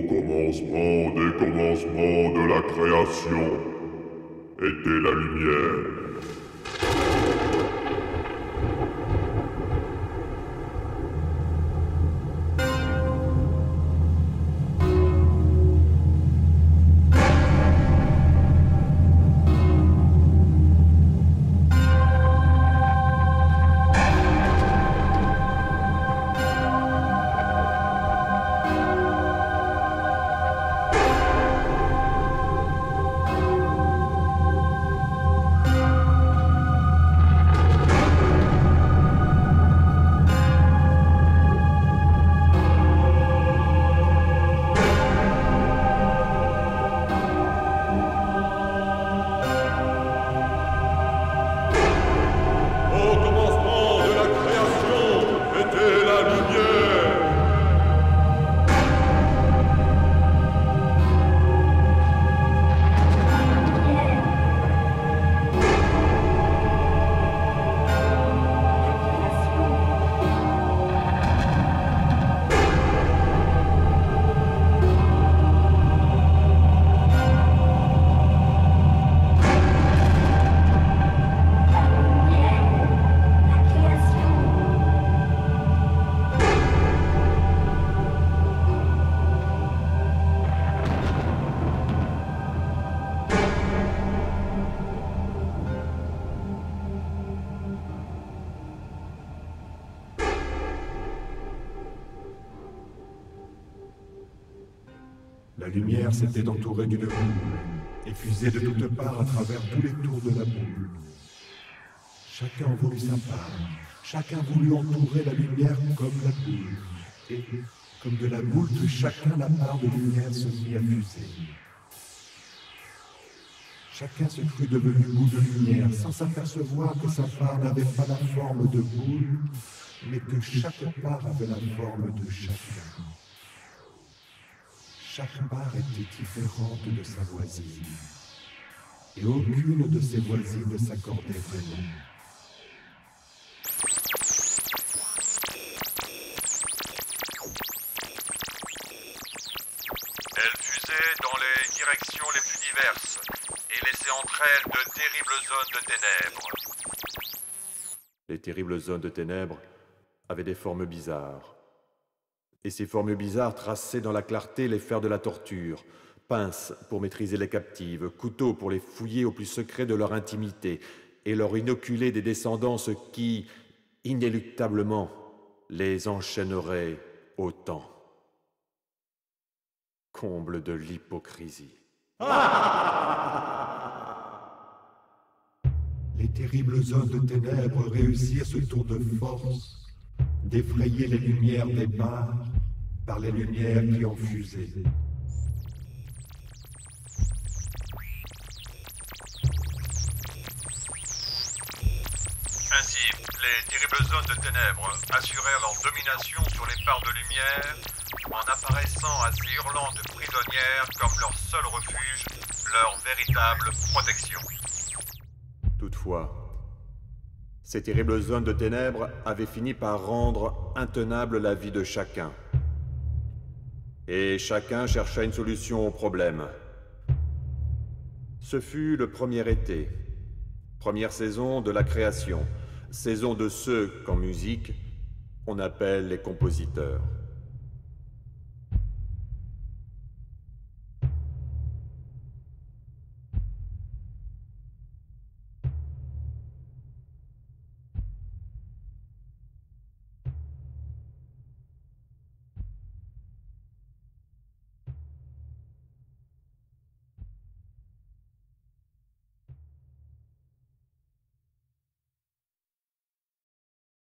Au commencement des commencements de la création était la lumière. La lumière s'était entourée d'une boule, effusée de toutes parts à travers tous les tours de la boule. Chacun voulut sa part, chacun voulut entourer la lumière comme la boule, et comme de la boule de chacun la part de lumière se mit à fuser. Chacun se crut devenu boule de lumière, sans s'apercevoir que sa part n'avait pas la forme de boule, mais que chaque part avait la forme de chacun. Chaque part était différente de sa voisine, et aucune de ses voisines ne s'accordait vraiment. Elle fusait dans les directions les plus diverses et laissait entre elles de terribles zones de ténèbres. Les terribles zones de ténèbres avaient des formes bizarres. Et ces formes bizarres traçaient dans la clarté les fers de la torture, pinces pour maîtriser les captives, couteaux pour les fouiller au plus secret de leur intimité, et leur inoculer des descendances qui, inéluctablement, les enchaîneraient au temps. Comble de l'hypocrisie. Les terribles zones de ténèbres réussirent ce tour de force d'effrayer les lumières des bars par les lumières qui en fusaient. Ainsi, les terribles zones de ténèbres assurèrent leur domination sur les parts de lumière en apparaissant à ces hurlantes prisonnières comme leur seul refuge, leur véritable protection. Toutefois, ces terribles zones de ténèbres avaient fini par rendre intenable la vie de chacun. Et chacun chercha une solution au problème. Ce fut le premier été, première saison de la création, saison de ceux qu'en musique on appelle les compositeurs.